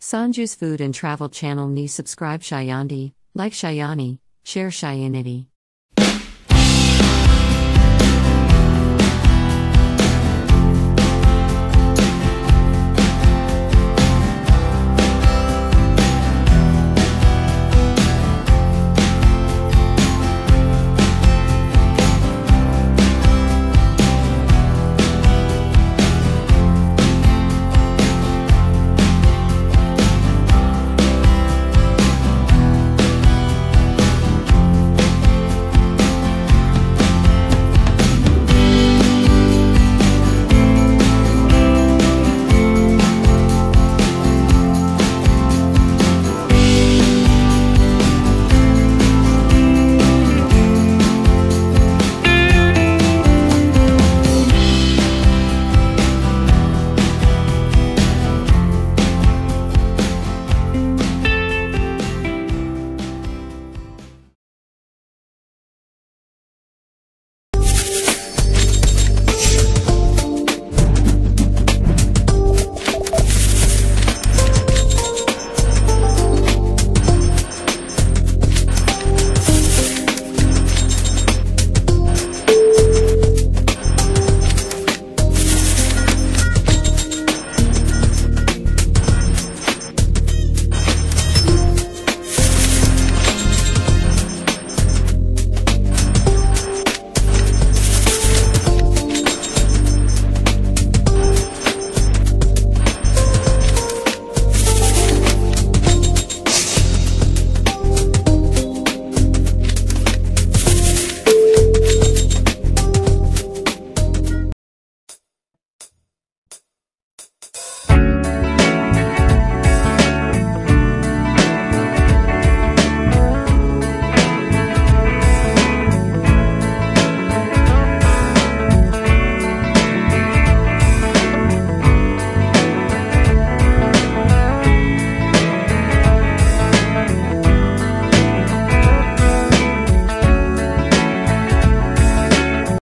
Sanju's Food and Travel Channel ni subscribe Shayandi, like Shayani, share Shayanity.